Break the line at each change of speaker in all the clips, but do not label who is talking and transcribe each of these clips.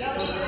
He's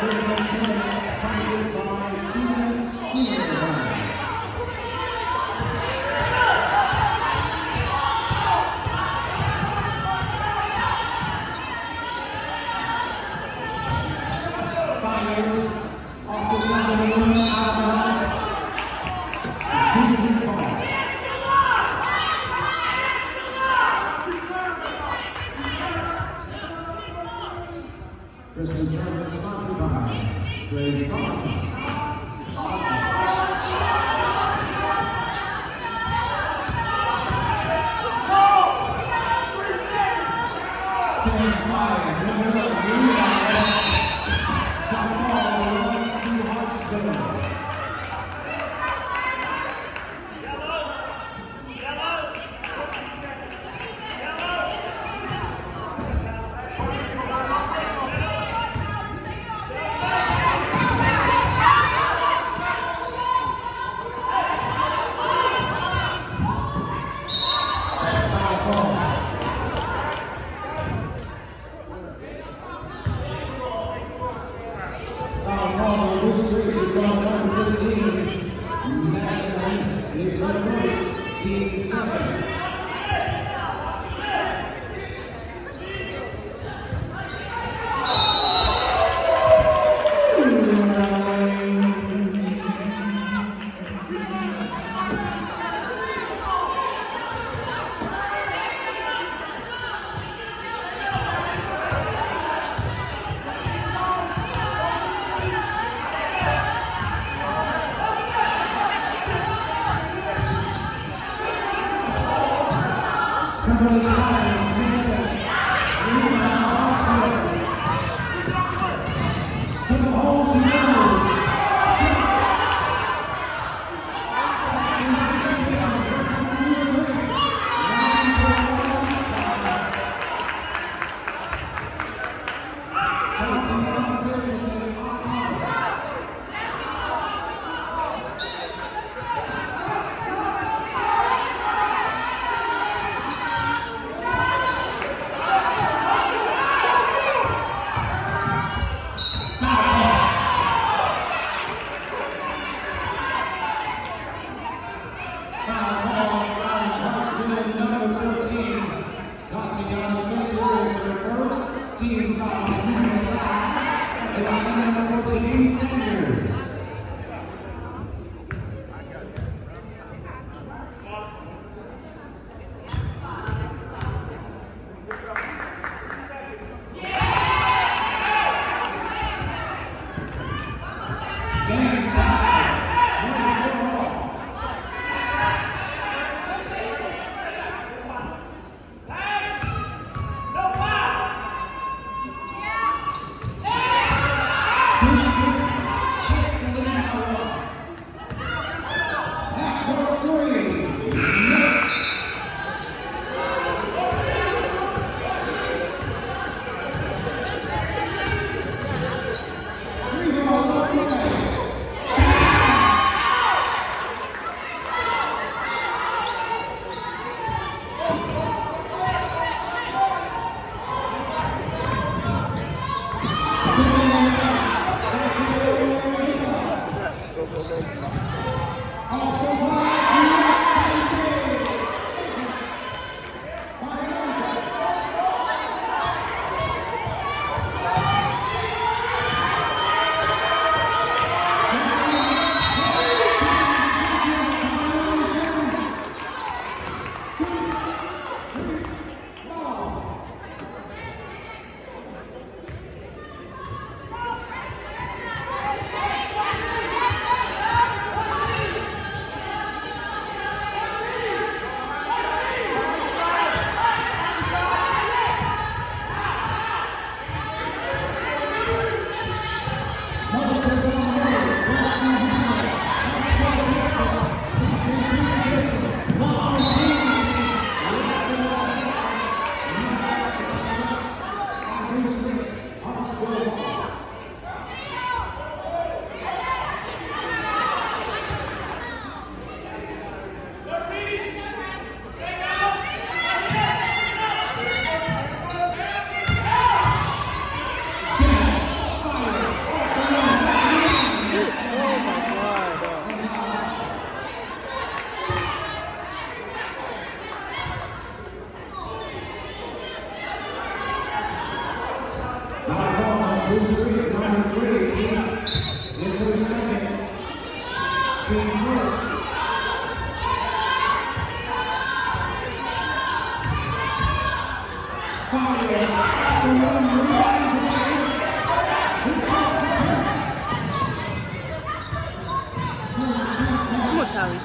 Thank
Tawi.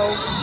Don't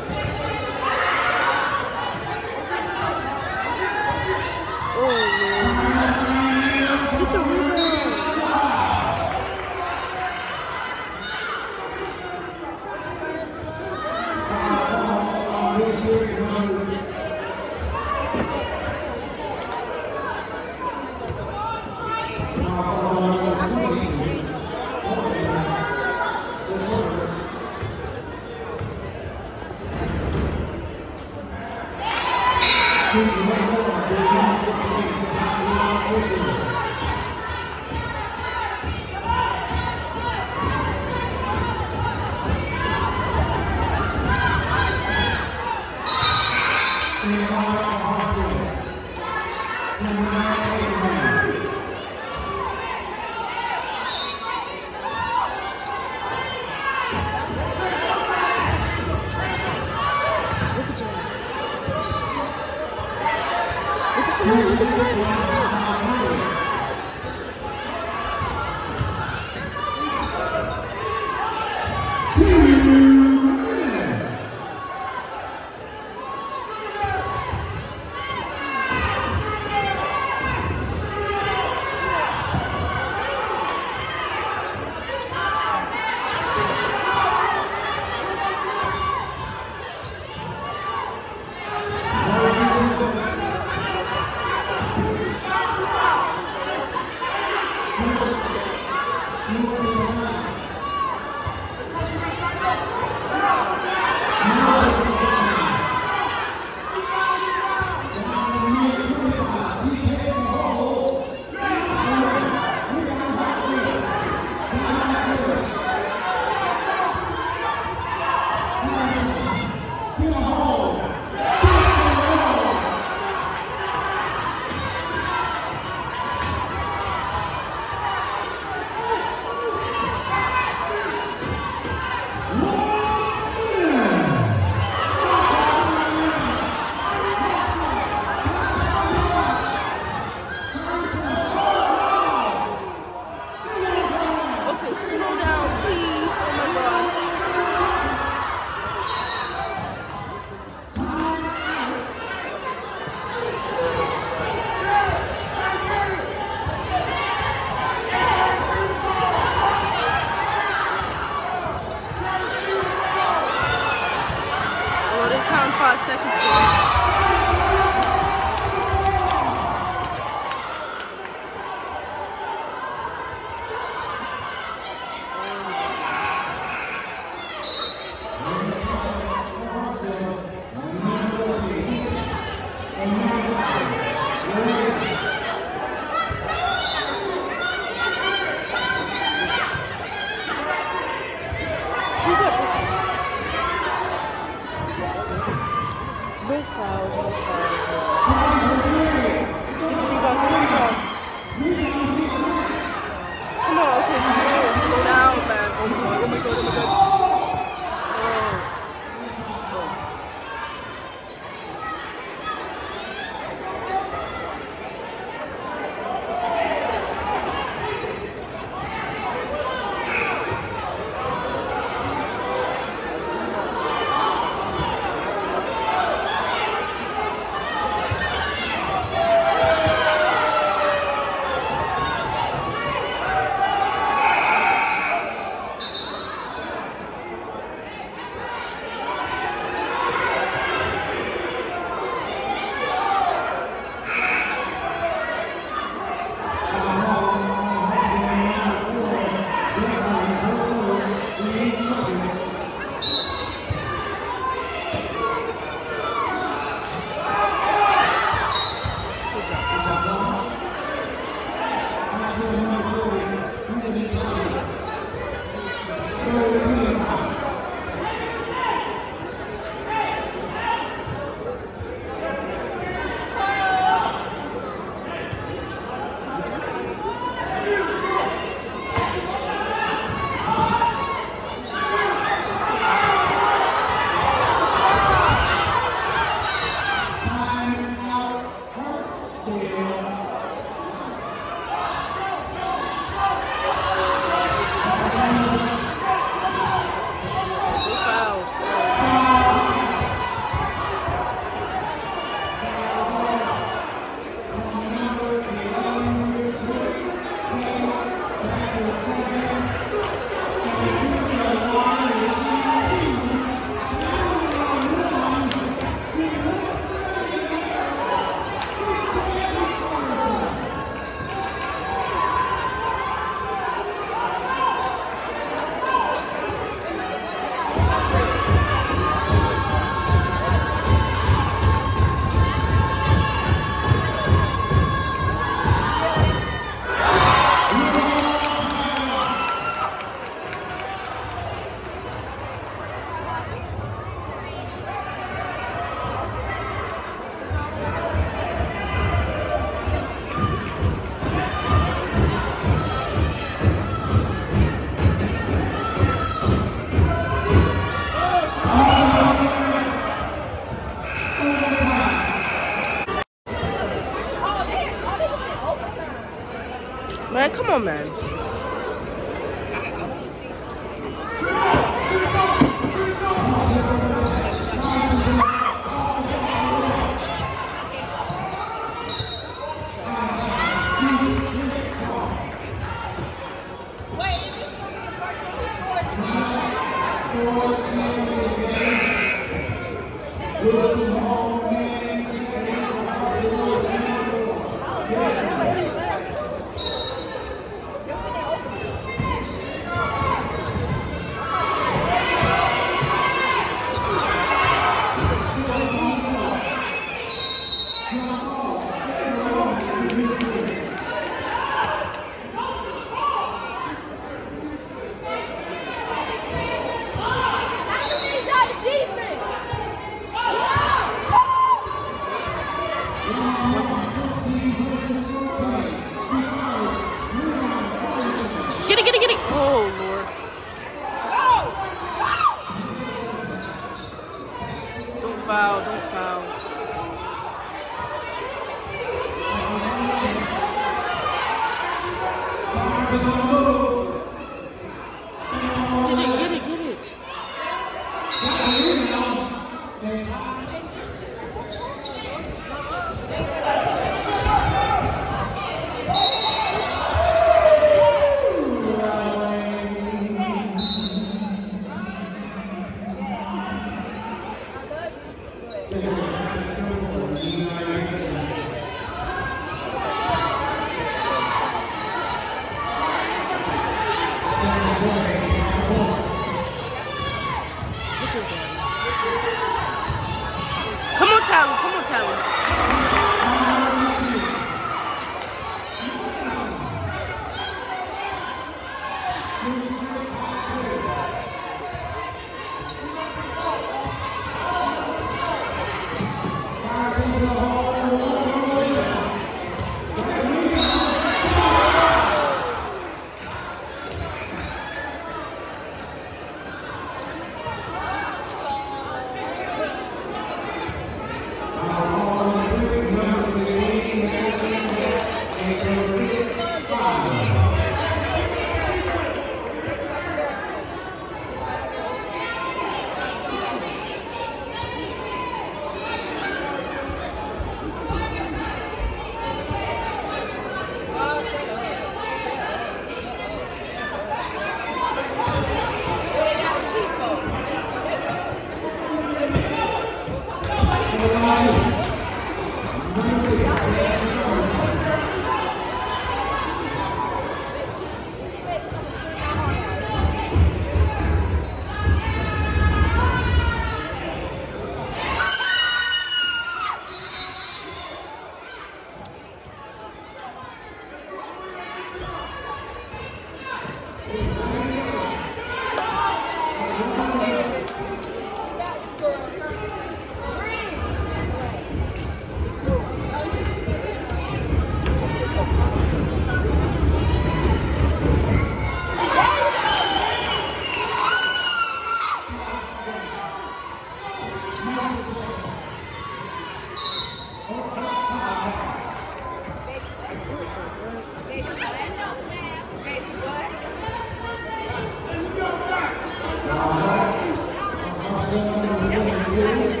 Jesus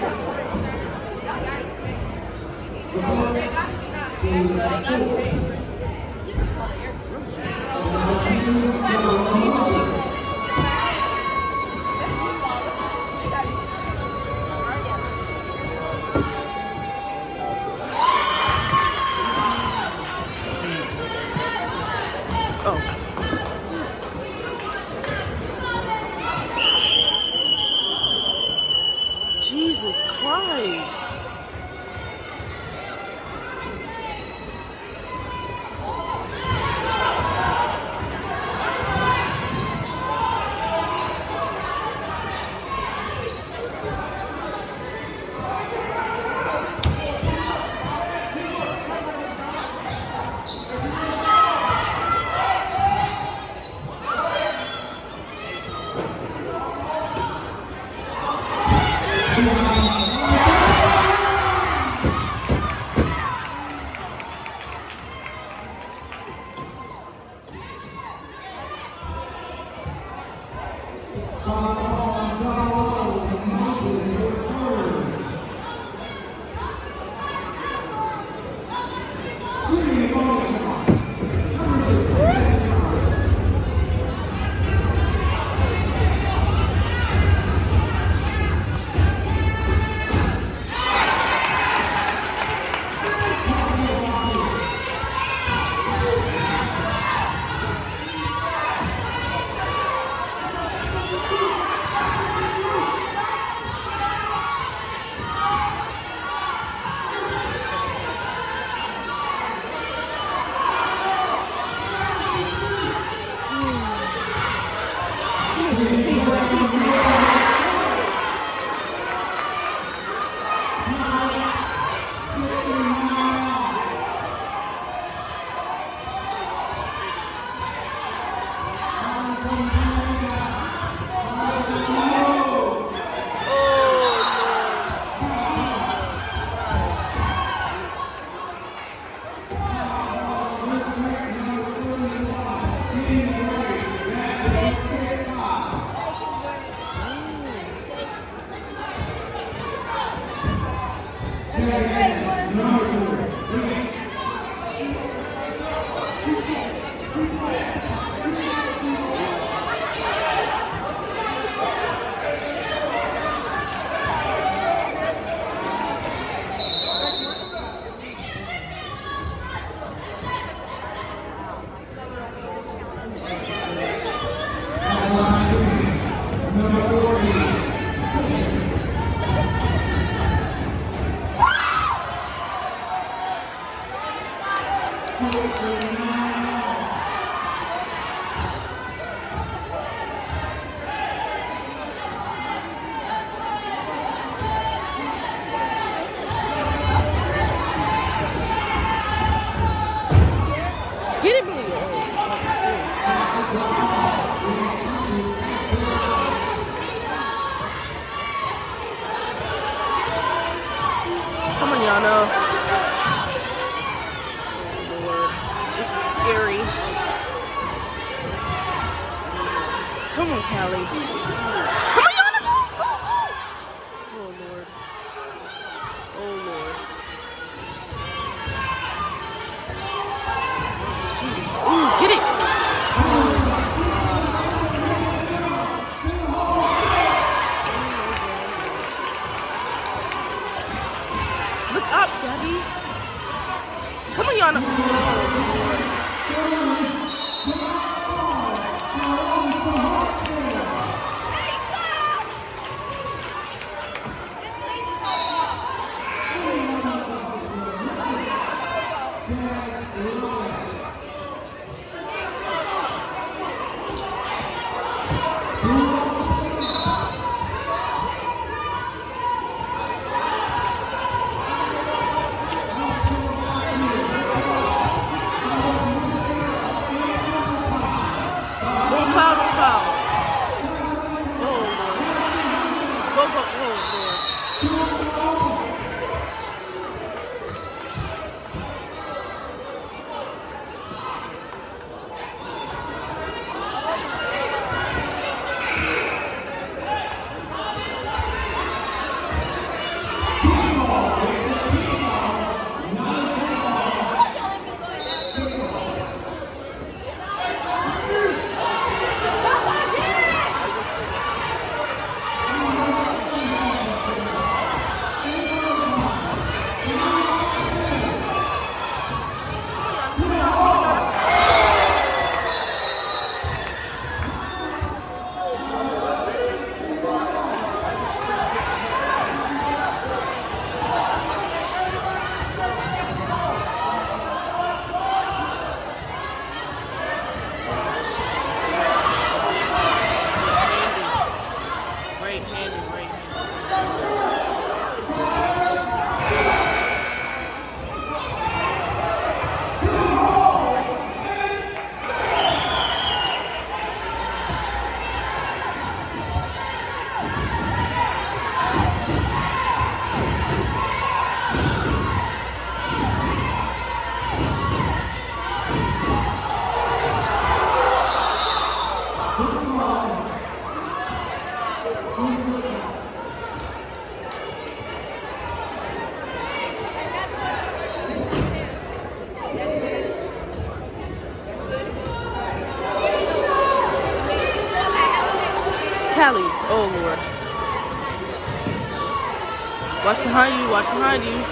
behind you.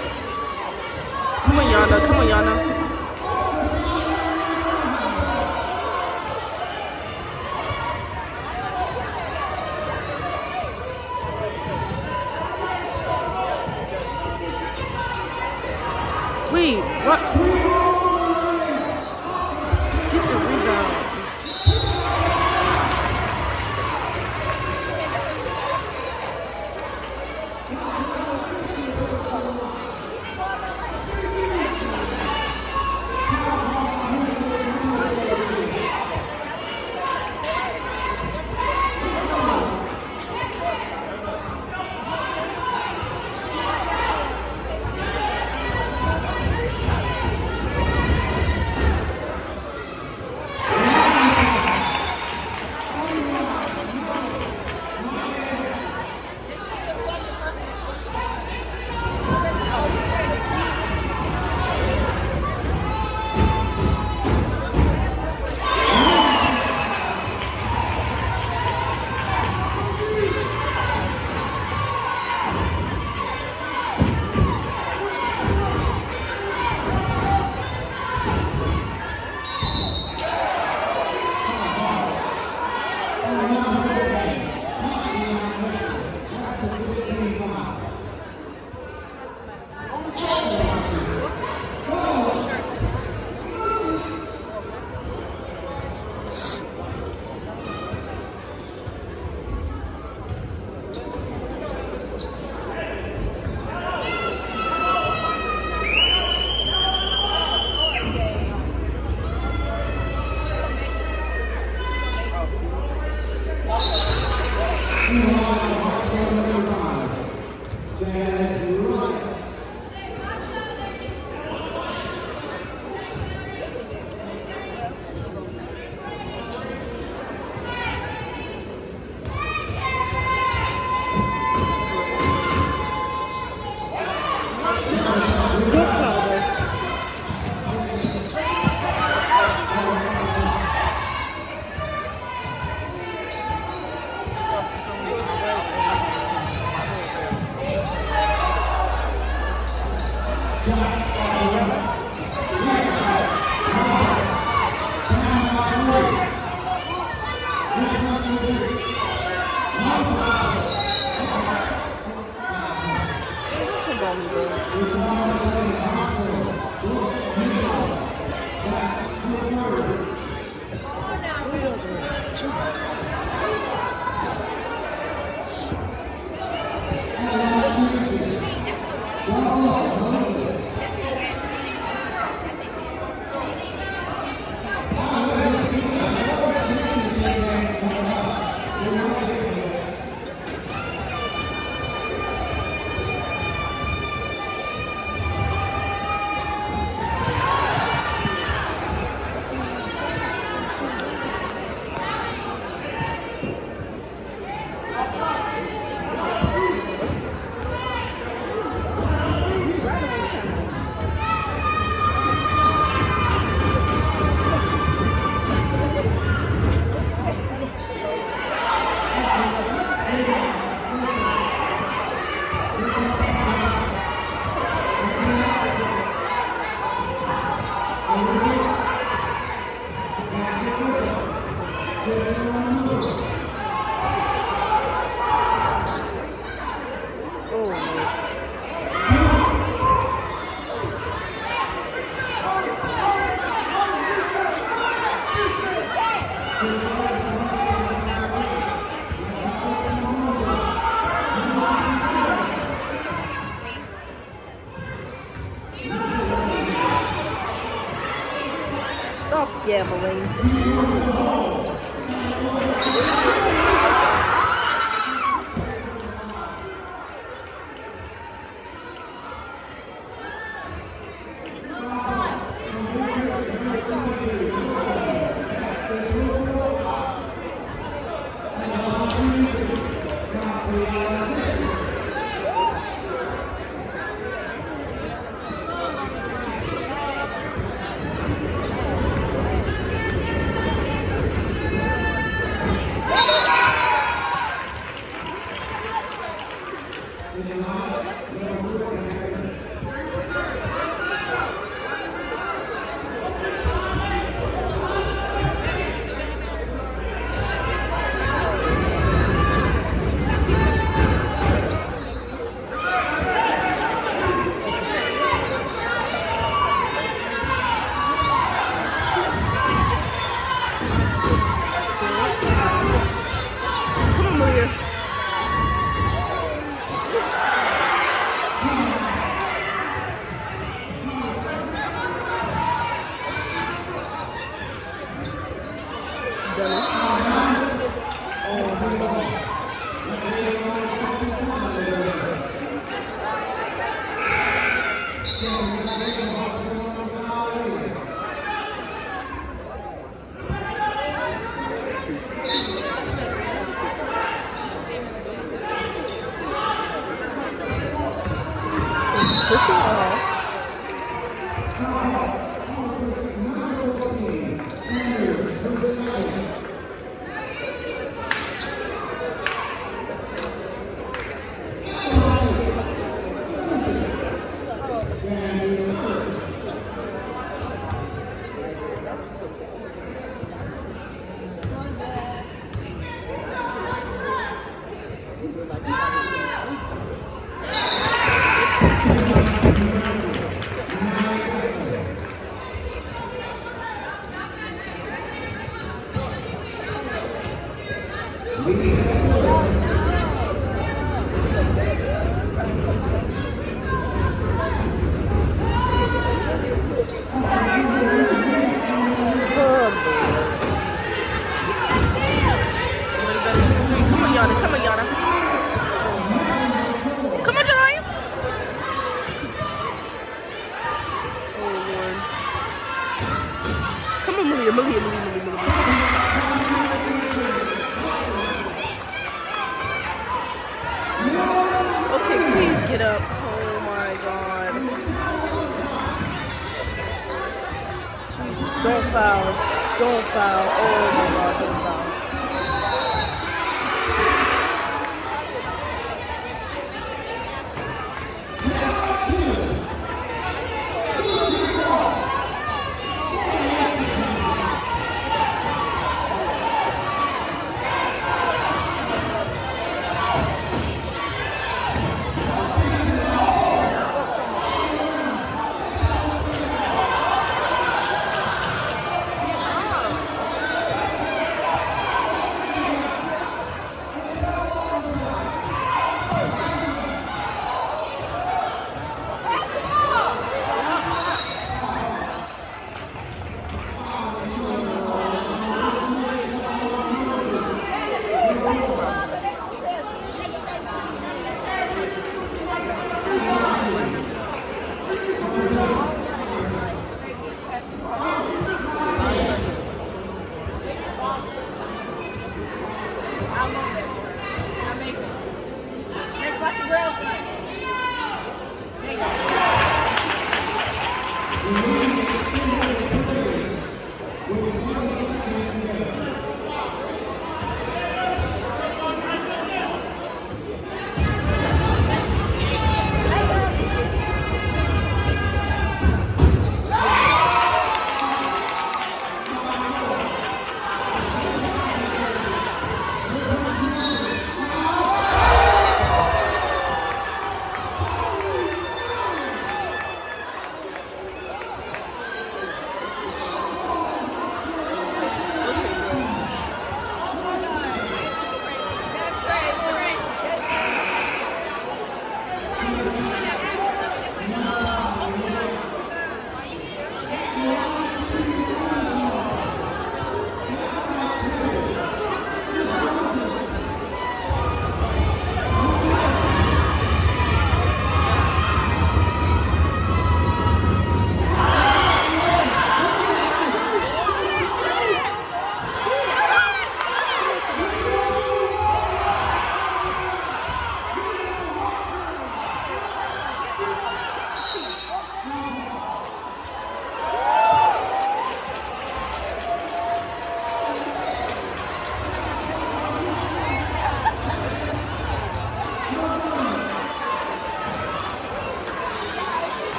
Don't